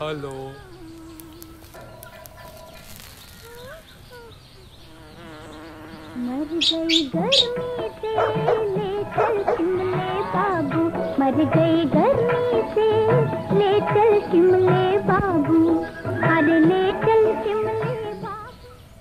Hello मर गई गर्मी से लेकर शिमले बाबू। मर गई गर्मी से लेकर शिमले